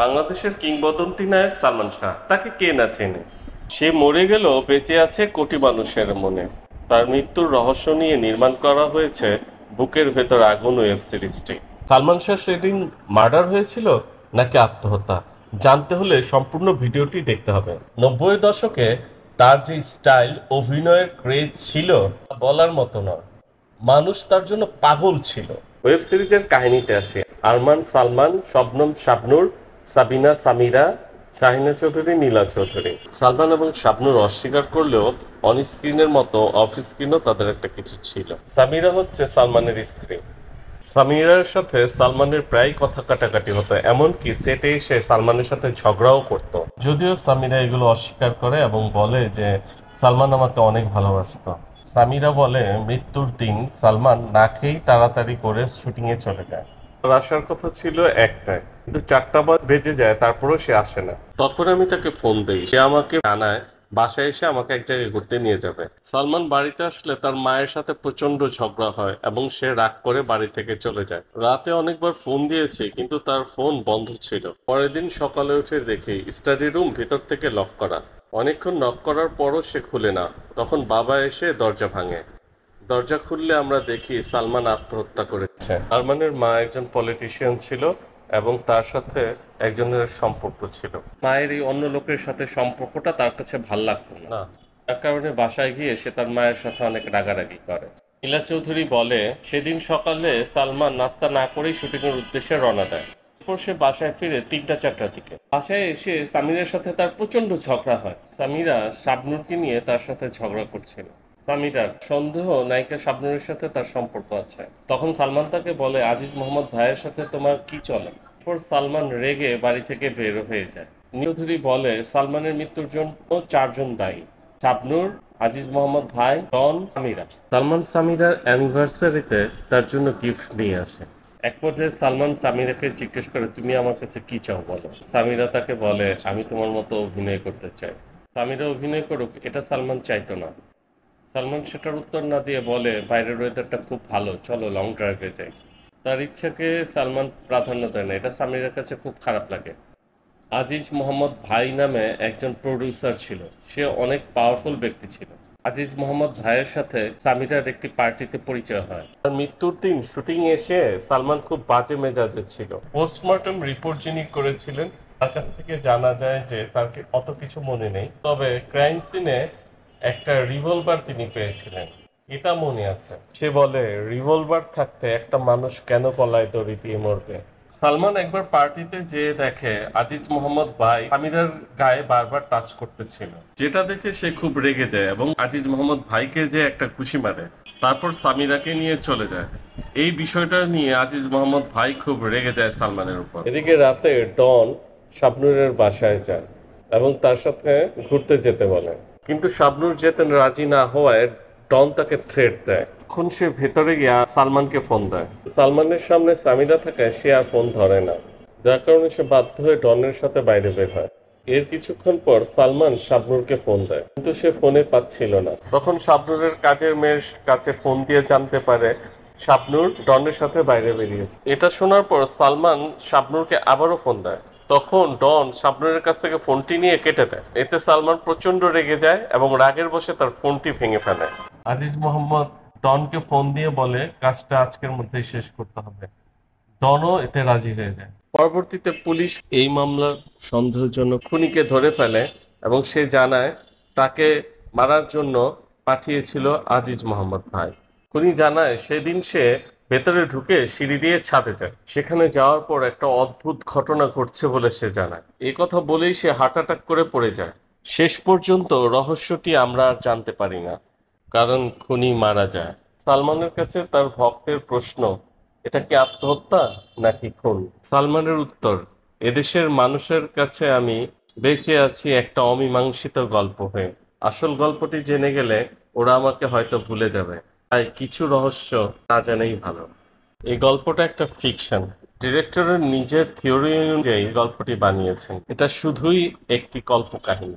বাংলাদেশের কিংবদন্তি নায়ক সালমান শাহ, তাকে কে না চেনে? সে মরে গেলেও বেঁচে আছে কোটি মানুষের মনে। তার মৃত্যুর রহস্য নিয়ে নির্মাণ করা হয়েছে বুকের ভেতর আগুন ওয়েব সিরিজটি। সালমান শাহ সেদিন মার্ডার হয়েছিল নাকি আত্মহত্যা? জানতে হলে সম্পূর্ণ ভিডিওটি দেখতে হবে। নব্বই দশকে তার যে স্টাইল, অভিনয়ের ক্রেজ ছিল বলার মতো নয়। মানুষ তার জন্য পাগল ছিল। ওয়েব সিরিজের কাহিনীতে আসে, আরমান সালমান, শবনম শাবনুর সাবিনা, সামিরা, শাহিনা চৌধুরী, নীলা চৌধুরী। সালমান এবং শাবনুর অস্বীকার করলেও অন স্ক্রিনের মতো অফ স্ক্রিনও তাদের একটা কিছু ছিল। সামিরা হচ্ছে সালমানের স্ত্রী। সামিরার সাথে সালমানের প্রায় কথা কাটাকাটি হতো, এমনকি সেটে এসে সালমানের সাথে ঝগড়াও করত। যদিও সামিরা এগুলো অস্বীকার করে এবং বলে যে, সালমান আমাকে অনেক ভালোবাসত। সামিরা বলে, মৃত্যুর দিন সালমান না খেয়েই তাড়াতাড়ি করে শুটিং এ চলে যায়। ওর আসার কথা ছিল একটায় কিন্তু চারটা বাদ বেজে যায়, তারপরেও সে আসে না। তখন আমি তাকে ফোন দেই, সে আমাকে জানায়, বাসায় এসে আমাকে এক জায়গায় ঘুরতে নিয়ে যাবে। সালমান বাড়িতে আসলে তার মায়ের সাথে প্রচণ্ড ঝগড়া হয় এবং সে রাগ করে বাড়ি থেকে চলে যায়। রাতে অনেকবার ফোন দিয়েছে, কিন্তু তার ফোন বন্ধ ছিল। পরের দিন সকালে উঠে দেখি, স্টাডি রুম ভিতর থেকে লক করা। অনেকক্ষণ নক করার পরও সে খুলে না। তখন বাবা এসে দরজা ভাঙে। দরজা খুললে আমরা দেখি সালমান আত্মহত্যা করেছে। আরমানের মা একজন পলিটিশিয়ান ছিল এবং তার সাথে একজনের সম্পর্ক ছিল। মায়ের এই অন্য লোকের সাথে সম্পর্কটা তার কাছে ভালো লাগতো না। তার কারণে বাসায় গিয়ে সে তার মায়ের সাথে অনেক রাগারাগি করে। নীলা চৌধুরী বলে সেদিন সকালে সালমান নাস্তা না করেই শুটিংয়ের উদ্দেশ্যে রওনা দেয়। এরপর সে বাসায় ফিরে তিনটা চারটার দিকে। বাসায় এসে সামিরের সাথে তার প্রচণ্ড ঝগড়া হয়। সামিরা শাবনুরকে নিয়ে তার সাথে ঝগড়া করছিল। সামিরার সন্দেহ নায়িকা শাবনুরের সাথে তার সম্পর্ক আছে। তখন সালমান তাকে বলে, আজিজ মোহাম্মদ ভাইয়ের সাথে তোমার কি চলে? এরপর সালমান রেগে বাড়ি থেকে বের হয়ে যায়। চৌধুরী বলে, সালমানের মৃত্যুর জন্য চারজন দায়ী। শাবনুর, আজিজ মোহাম্মদ ভাই, ডন, সামিরা। সালমান সামিরার অ্যানিভার্সারিতে তার জন্য গিফট নিয়ে আসে। এক পর্যায়ে সালমান সামিরাকে জিজ্ঞেস করে, তুমি আমার কাছে কি চাও বলো? সামিরা তাকে বলে, আমি তোমার মতো অভিনয় করতে চাই। সামিরা অভিনয় করুক, এটা সালমান চাইতো না। সালমান সেটার উত্তর না দিয়ে বলে, বাইরের ওয়েদারটা খুব ভালো, চলো লং ড্রাইভে যাই। তার ইচ্ছাকে সালমান প্রাধান্য দেয় না। এটা সামিরার কাছে খুব খারাপ লাগে। আজিজ মোহাম্মদ ভাই নামে একজন প্রডিউসার ছিল। সে অনেক পাওয়ারফুল ব্যক্তি ছিল। আজিজ মোহাম্মদ ভাইয়ের সাথে সামিরার একটি পার্টিতে পরিচয় হয়। তার মৃত্যুর দিন শুটিং এসে সালমান খুব বাজে মেজাজে ছিল। পোস্টমর্টম রিপোর্ট যিনি করেছিলেন, তার কাছ থেকে জানা যায় যে তার অত কিছু মনে নেই। তবে ক্রাইম সিনে একটা রিভলভার তিনি পেয়েছিলেন। এটা মনে আছে। সে বলে রিভলভার থাকতে একটা মানুষ কেন কলায় দড়ি দিয়ে মরবে? সালমান একবার পার্টিতে যেয়ে দেখে, আজিজ মোহাম্মদ ভাই আমিরার গায়ে বারবার টাচ করতেছিল। যেটা দেখে সে খুব রেগে যায় এবং আজিজ মোহাম্মদ ভাইকে যে একটা খুশি মারে, তারপর সামিরাকে নিয়ে চলে যায়। এই বিষয়টা নিয়ে আজিজ মোহাম্মদ ভাই খুব রেগে যায় সালমানের উপর। এদিকে রাতে ডন শাবনুরের বাসায় যায় এবং তার সাথে ঘুরতে যেতে বলে। কিন্তু শাবনুর যেতে রাজি না হওয়ায় ডন তাকে থ্রেট দেয়। এখন সে ভেতরে গিয়ে সালমানকে ফোন দেয়। সালমানের সামনে সামিরা থাকায় সে আর ফোন ধরে না। যার কারণে সে বাধ্য হয়ে ডনের সাথে বাইরে বের হয়। এর কিছুক্ষণ পর সালমান শাবনুরকে ফোন দেয়। কিন্তু সে ফোনে পাচ্ছিল না। তখন শাবনুরের কাজের মেয়ের কাছে ফোন দিয়ে জানতে পারে শাবনুর ডনের সাথে বাইরে বেরিয়েছে। এটা শোনার পর সালমান শাবনুরকে আবারও ফোন দেয়। তখন ডন শাবনুরের কাছ থেকে ফোনটি নিয়ে কেটে দেয়। এতে সালমান প্রচণ্ড রেগে যায় এবং রাগের বসে তার ফোনটি ভেঙে ফেলে। আজিজ মোহাম্মদ ডনকে ফোন দিয়ে বলে, কাজটা আজকের মধ্যেই শেষ করতে হবে। ডনও এতে রাজি হয়ে যায়। পরবর্তীতে পুলিশ এই মামলার সন্দেহজনক খুনিকে ধরে ফেলে এবং সে জানায়, তাকে মারার জন্য পাঠিয়েছিল আজিজ মোহাম্মদ ভাই। খুনি জানায়, সেদিন সে ভেতরে ঢুকে সিঁড়ি দিয়ে ছাদে যায়। সেখানে যাওয়ার পর একটা অদ্ভুত ঘটনা ঘটছে বলে সে জানায়। এই কথা বলেই সে হার্ট অ্যাটাক করে পড়ে যায়। শেষ পর্যন্ত রহস্যটি আমরা আর জানতে পারি না, কারণ খুনি মারা যায়। সালমানের কাছে তার ভক্তের প্রশ্ন, এটা কি আত্মহত্যা নাকি খুন? সালমানের উত্তর, এদেশের মানুষের কাছে আমি বেঁচে আছি একটা অমীমাংসিত গল্প হয়ে। আসল গল্পটি জেনে গেলে ওরা আমাকে হয়তো ভুলে যাবে। তাই কিছু রহস্য না জানাই ভালো। এই গল্পটা একটা ফিকশন। ডিরেক্টরের নিজের থিওরি অনুযায়ী গল্পটি বানিয়েছেন। এটা শুধুই একটি কল্পকাহিনী।